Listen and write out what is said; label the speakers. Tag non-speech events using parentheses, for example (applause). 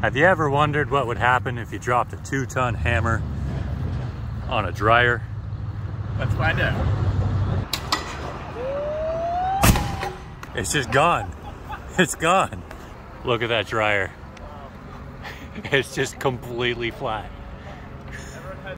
Speaker 1: Have you ever wondered what would happen if you dropped a two ton hammer on a dryer?
Speaker 2: Let's find out.
Speaker 1: It's just gone. It's gone. Look at that dryer. (laughs) It's just completely flat.